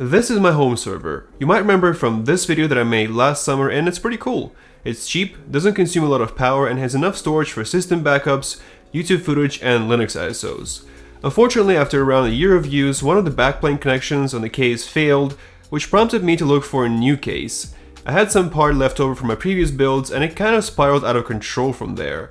This is my home server. You might remember from this video that I made last summer and it's pretty cool. It's cheap, doesn't consume a lot of power and has enough storage for system backups, YouTube footage and Linux ISOs. Unfortunately, after around a year of use, one of the backplane connections on the case failed, which prompted me to look for a new case. I had some part left over from my previous builds and it kind of spiraled out of control from there.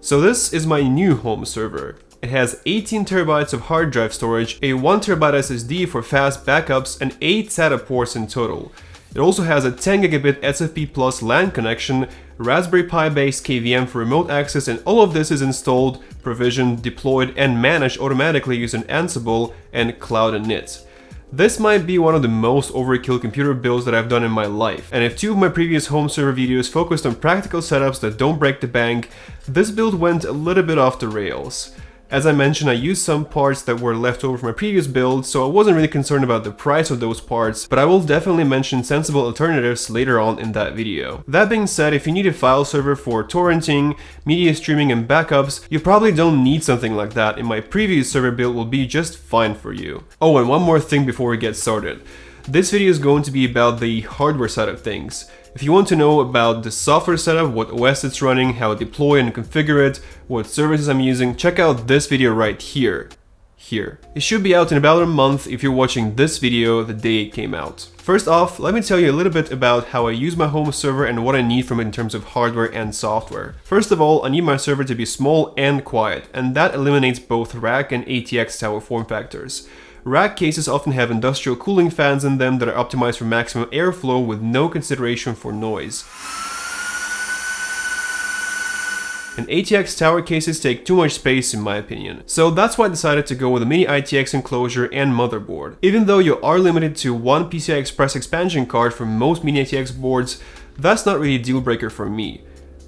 So this is my new home server. It has 18 terabytes of hard drive storage, a 1 terabyte SSD for fast backups, and 8 SATA ports in total. It also has a 10 gigabit SFP Plus LAN connection, Raspberry Pi based KVM for remote access, and all of this is installed, provisioned, deployed, and managed automatically using Ansible and Cloud Init. This might be one of the most overkill computer builds that I've done in my life, and if two of my previous home server videos focused on practical setups that don't break the bank, this build went a little bit off the rails. As I mentioned, I used some parts that were left over from my previous build, so I wasn't really concerned about the price of those parts, but I will definitely mention sensible alternatives later on in that video. That being said, if you need a file server for torrenting, media streaming and backups, you probably don't need something like that, and my previous server build will be just fine for you. Oh, and one more thing before we get started. This video is going to be about the hardware side of things. If you want to know about the software setup, what OS it's running, how to deploy and configure it, what services I'm using, check out this video right here. Here. It should be out in about a month if you're watching this video the day it came out. First off, let me tell you a little bit about how I use my home server and what I need from it in terms of hardware and software. First of all, I need my server to be small and quiet, and that eliminates both rack and ATX tower form factors. Rack cases often have industrial cooling fans in them that are optimized for maximum airflow with no consideration for noise. And ATX tower cases take too much space in my opinion. So that's why I decided to go with a mini ITX enclosure and motherboard. Even though you are limited to one PCI Express expansion card for most mini ITX boards, that's not really a deal breaker for me.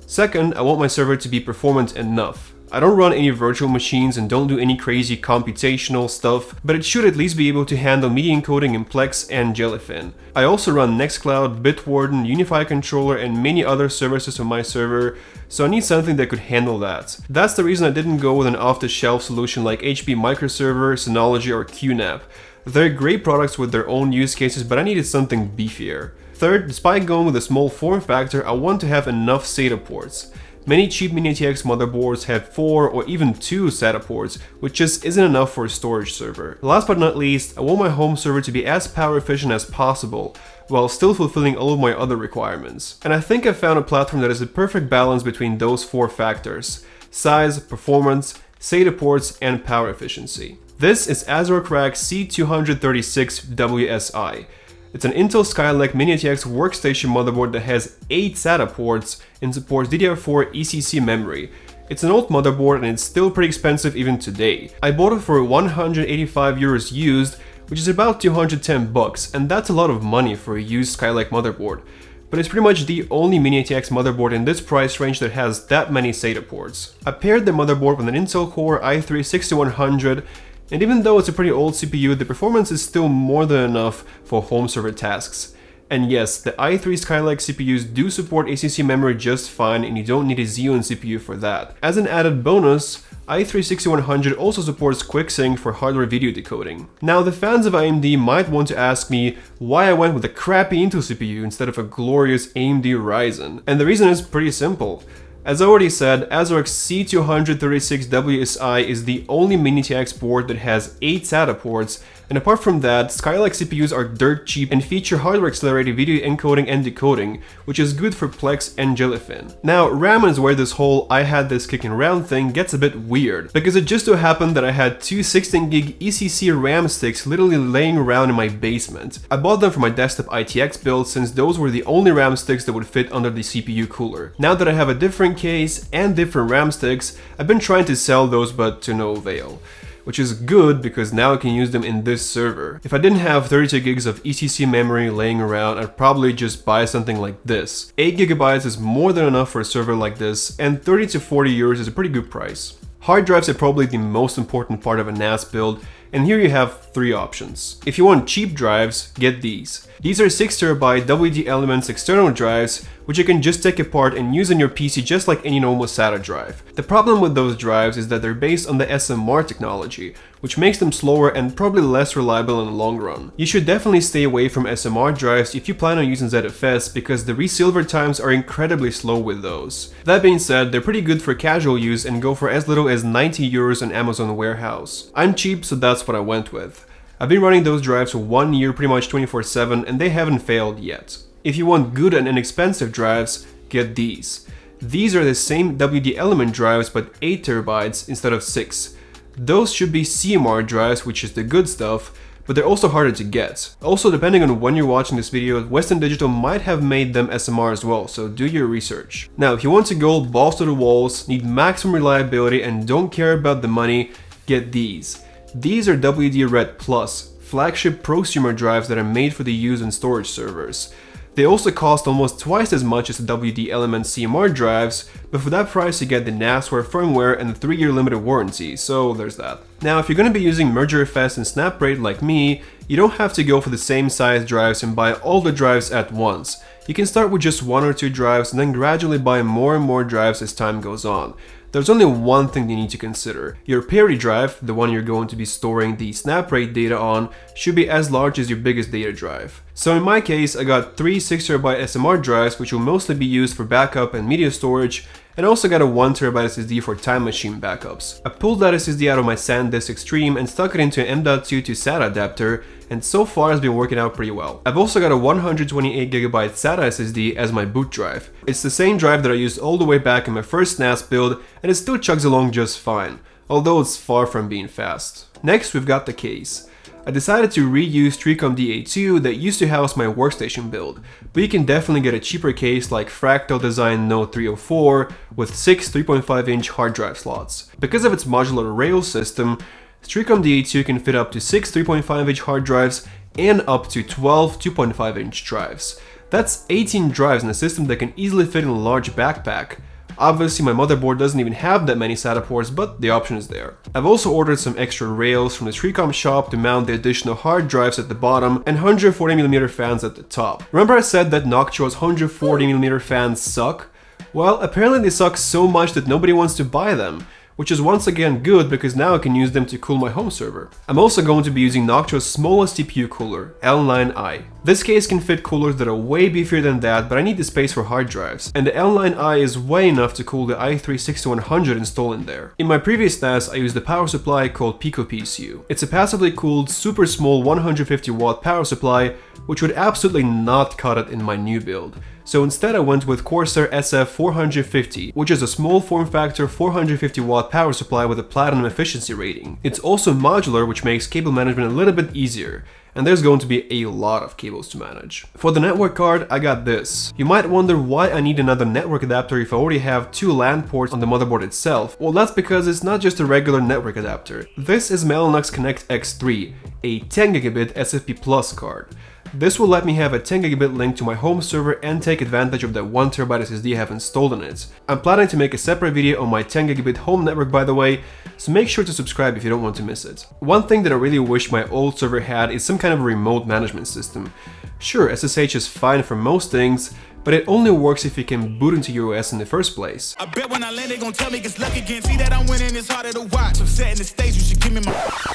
Second, I want my server to be performant enough. I don't run any virtual machines and don't do any crazy computational stuff, but it should at least be able to handle media encoding in Plex and Jellyfin. I also run Nextcloud, Bitwarden, UniFi Controller, and many other services on my server, so I need something that could handle that. That's the reason I didn't go with an off-the-shelf solution like HP Microserver, Synology, or QNAP. They're great products with their own use cases, but I needed something beefier. Third, despite going with a small form factor, I want to have enough SATA ports. Many cheap Mini-ITX motherboards have 4 or even 2 SATA ports, which just isn't enough for a storage server. Last but not least, I want my home server to be as power efficient as possible, while still fulfilling all of my other requirements. And I think I've found a platform that is the perfect balance between those four factors. Size, performance, SATA ports, and power efficiency. This is ASRock Rack C236WSI. It's an Intel Skylake Mini-ITX workstation motherboard that has 8 SATA ports and supports DDR4 ECC memory. It's an old motherboard and it's still pretty expensive even today. I bought it for 185 euros used, which is about 210 bucks, and that's a lot of money for a used Skylake motherboard. But it's pretty much the only Mini-ITX motherboard in this price range that has that many SATA ports. I paired the motherboard with an Intel Core i3-6100 and even though it's a pretty old CPU, the performance is still more than enough for home server tasks. And yes, the i3 Skylake CPUs do support ECC memory just fine and you don't need a Xeon CPU for that. As an added bonus, i3-6100 also supports QuickSync for hardware video decoding. Now the fans of AMD might want to ask me why I went with a crappy Intel CPU instead of a glorious AMD Ryzen. And the reason is pretty simple. As I already said, ASRock C236WSI is the only Mini-ITX board that has 8 SATA ports and apart from that, Skylake CPUs are dirt cheap and feature hardware accelerated video encoding and decoding, which is good for Plex and Jellyfin. Now, RAM is where this whole I had this kicking around thing gets a bit weird, because it just so happened that I had two 16GB ECC RAM sticks literally laying around in my basement. I bought them for my desktop ITX build since those were the only RAM sticks that would fit under the CPU cooler. Now that I have a different case and different RAM sticks, I've been trying to sell those but to no avail which is good because now I can use them in this server. If I didn't have 32 gigs of ECC memory laying around, I'd probably just buy something like this. 8 gigabytes is more than enough for a server like this, and 30 to 40 euros is a pretty good price. Hard drives are probably the most important part of a NAS build, and here you have three options. If you want cheap drives, get these. These are 6TB WD Elements external drives, which you can just take apart and use on your PC just like any normal SATA drive. The problem with those drives is that they're based on the SMR technology, which makes them slower and probably less reliable in the long run. You should definitely stay away from SMR drives if you plan on using ZFS because the resilver times are incredibly slow with those. That being said, they're pretty good for casual use and go for as little as 90 euros on Amazon warehouse. I'm cheap so that's what I went with. I've been running those drives for one year pretty much 24-7 and they haven't failed yet. If you want good and inexpensive drives, get these. These are the same WD Element drives but 8 terabytes instead of 6. Those should be CMR drives, which is the good stuff, but they're also harder to get. Also, depending on when you're watching this video, Western Digital might have made them SMR as well, so do your research. Now, if you want to go balls to the walls, need maximum reliability and don't care about the money, get these. These are WD Red Plus, flagship prosumer drives that are made for the use in storage servers. They also cost almost twice as much as the WD Element CMR drives, but for that price you get the NASWare firmware and the 3-year limited warranty, so there's that. Now if you're going to be using MergerFS and SnapRAID like me, you don't have to go for the same size drives and buy all the drives at once. You can start with just one or two drives and then gradually buy more and more drives as time goes on. There's only one thing you need to consider. Your parity drive, the one you're going to be storing the SnapRAID data on, should be as large as your biggest data drive. So in my case, I got three 6TB SMR drives which will mostly be used for backup and media storage, and also got a 1TB SSD for time machine backups. I pulled that SSD out of my SanDisk Extreme and stuck it into an M.2 to SATA adapter, and so far it's been working out pretty well. I've also got a 128GB SATA SSD as my boot drive. It's the same drive that I used all the way back in my first NAS build, and it still chugs along just fine, although it's far from being fast. Next we've got the case. I decided to reuse Streacom DA2 that used to house my workstation build, but you can definitely get a cheaper case like Fractal Design Node 304 with 6 3.5 inch hard drive slots. Because of its modular rail system, Streacom DA2 can fit up to 6 3.5 inch hard drives and up to 12 2.5 inch drives. That's 18 drives in a system that can easily fit in a large backpack, Obviously my motherboard doesn't even have that many SATA ports, but the option is there. I've also ordered some extra rails from the Streacom shop to mount the additional hard drives at the bottom and 140mm fans at the top. Remember I said that Noctua's 140mm fans suck? Well, apparently they suck so much that nobody wants to buy them which is once again good because now I can use them to cool my home server. I'm also going to be using Noctua's smallest CPU cooler, L9i. This case can fit coolers that are way beefier than that, but I need the space for hard drives, and the L9i is way enough to cool the i3-6100 installed in there. In my previous NAS, I used a power supply called PicoPSU. It's a passively cooled, super small 150 watt power supply, which would absolutely not cut it in my new build. So instead I went with Corsair SF450, which is a small form factor 450 watt power supply with a platinum efficiency rating. It's also modular which makes cable management a little bit easier, and there's going to be a lot of cables to manage. For the network card, I got this. You might wonder why I need another network adapter if I already have two LAN ports on the motherboard itself. Well, that's because it's not just a regular network adapter. This is Mellanox Connect X3, a 10 gigabit SFP Plus card. This will let me have a 10 gigabit link to my home server and take advantage of that 1TB SSD I have installed on it. I'm planning to make a separate video on my 10 gigabit home network by the way, so make sure to subscribe if you don't want to miss it. One thing that I really wish my old server had is some kind of remote management system. Sure, SSH is fine for most things, but it only works if you can boot into your OS in the first place. I bet when I land they gon' tell me it's luck again. See that I'm winning, it's harder to watch. I'm setting the stage, you should give me my...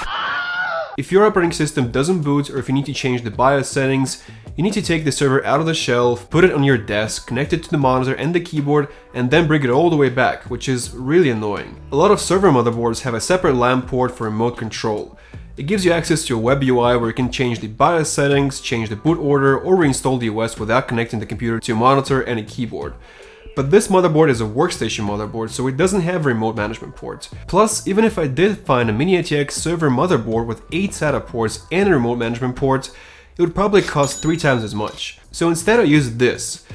If your operating system doesn't boot or if you need to change the BIOS settings, you need to take the server out of the shelf, put it on your desk, connect it to the monitor and the keyboard, and then bring it all the way back, which is really annoying. A lot of server motherboards have a separate LAN port for remote control. It gives you access to a web UI where you can change the BIOS settings, change the boot order, or reinstall the OS without connecting the computer to a monitor and a keyboard. But this motherboard is a workstation motherboard, so it doesn't have remote management ports. Plus, even if I did find a Mini ATX server motherboard with 8 SATA ports and a remote management port, it would probably cost 3 times as much. So instead I used this.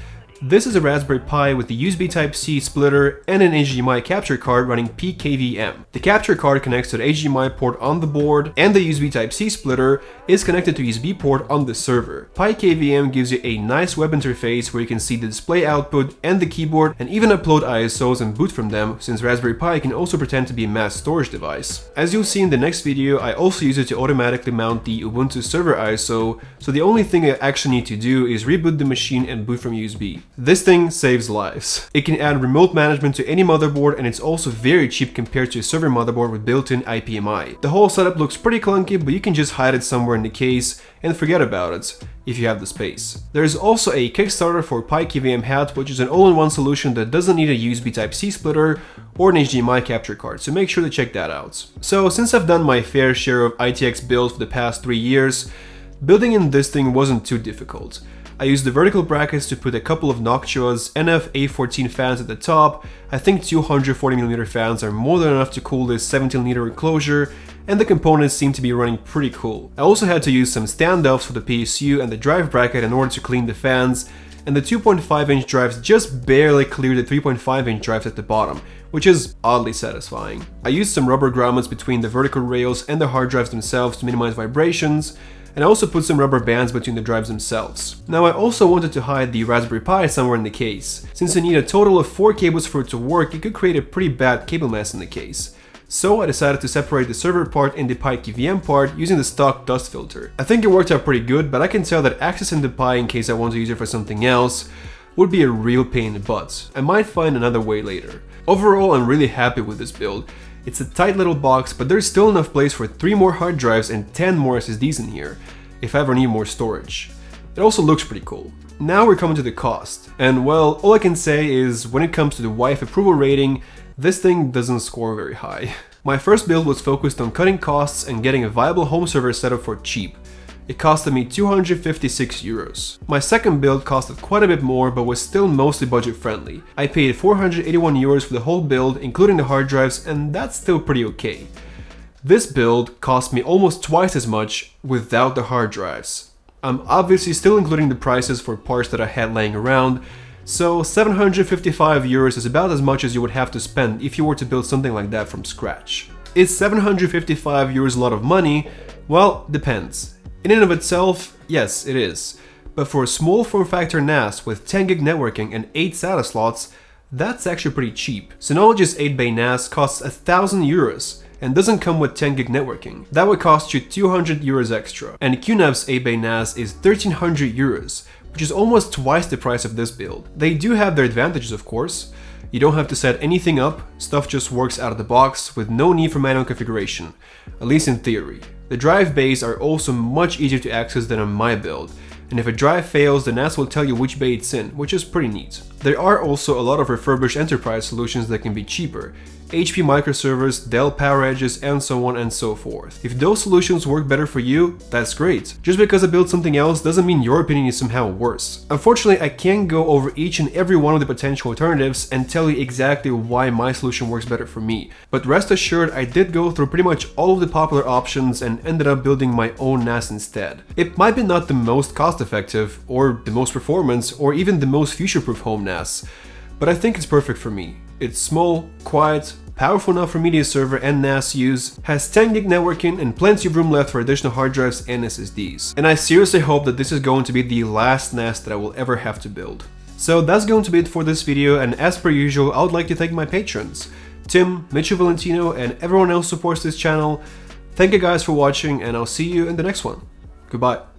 This is a Raspberry Pi with the USB Type-C splitter and an HDMI capture card running PiKVM. The capture card connects to the HDMI port on the board, and the USB Type-C splitter is connected to USB port on the server. PiKVM gives you a nice web interface where you can see the display output and the keyboard, and even upload ISOs and boot from them, since Raspberry Pi can also pretend to be a mass storage device. As you'll see in the next video, I also use it to automatically mount the Ubuntu server ISO, so the only thing I actually need to do is reboot the machine and boot from USB. This thing saves lives. It can add remote management to any motherboard and it's also very cheap compared to a server motherboard with built-in IPMI. The whole setup looks pretty clunky, but you can just hide it somewhere in the case and forget about it if you have the space. There is also a Kickstarter for PiKVM Hat, which is an all-in-one solution that doesn't need a USB Type-C splitter or an HDMI capture card, so make sure to check that out. So since I've done my fair share of ITX builds for the past three years, building in this thing wasn't too difficult. I used the vertical brackets to put a couple of Noctua's NF A14 fans at the top. I think 240mm fans are more than enough to cool this 17 liter enclosure, and the components seem to be running pretty cool. I also had to use some standoffs for the PSU and the drive bracket in order to clean the fans, and the 2.5 inch drives just barely cleared the 3.5 inch drives at the bottom, which is oddly satisfying. I used some rubber grommets between the vertical rails and the hard drives themselves to minimize vibrations, and I also put some rubber bands between the drives themselves. Now I also wanted to hide the Raspberry Pi somewhere in the case. Since you need a total of 4 cables for it to work, it could create a pretty bad cable mess in the case. So I decided to separate the server part and the PiKVM part using the stock dust filter. I think it worked out pretty good, but I can tell that accessing the Pi in case I want to use it for something else would be a real pain in the butt. I might find another way later. Overall, I'm really happy with this build. It's a tight little box, but there's still enough place for 3 more hard drives and 10 more SSDs in here, if I ever need more storage. It also looks pretty cool. Now we're coming to the cost, and well, all I can say is when it comes to the wife approval rating, this thing doesn't score very high. My first build was focused on cutting costs and getting a viable home server setup for cheap. It costed me 256 euros. My second build costed quite a bit more but was still mostly budget friendly. I paid 481 euros for the whole build including the hard drives and that's still pretty okay. This build cost me almost twice as much without the hard drives. I'm obviously still including the prices for parts that I had laying around, so 755 euros is about as much as you would have to spend if you were to build something like that from scratch. Is 755 euros a lot of money? Well, depends. In and of itself, yes, it is. But for a small form factor NAS with 10 gig networking and 8 SATA slots, that's actually pretty cheap. Synology's 8-bay NAS costs 1000 euros and doesn't come with 10 gig networking. That would cost you 200 euros extra. And QNAP's 8-bay NAS is 1300 euros, which is almost twice the price of this build. They do have their advantages of course. You don't have to set anything up, stuff just works out of the box with no need for manual configuration, at least in theory. The drive bays are also much easier to access than on my build, and if a drive fails, the NAS will tell you which bay it's in, which is pretty neat. There are also a lot of refurbished enterprise solutions that can be cheaper, HP microservers, Dell PowerEdges, and so on and so forth. If those solutions work better for you, that's great. Just because I built something else doesn't mean your opinion is somehow worse. Unfortunately, I can't go over each and every one of the potential alternatives and tell you exactly why my solution works better for me. But rest assured, I did go through pretty much all of the popular options and ended up building my own NAS instead. It might be not the most cost effective, or the most performance, or even the most future-proof home NAS, but I think it's perfect for me. It's small, quiet, powerful enough for media server and NAS use, has 10 gig networking and plenty of room left for additional hard drives and SSDs. And I seriously hope that this is going to be the last NAS that I will ever have to build. So that's going to be it for this video and as per usual I would like to thank my patrons. Tim, Mitchell Valentino and everyone else supports this channel. Thank you guys for watching and I'll see you in the next one. Goodbye.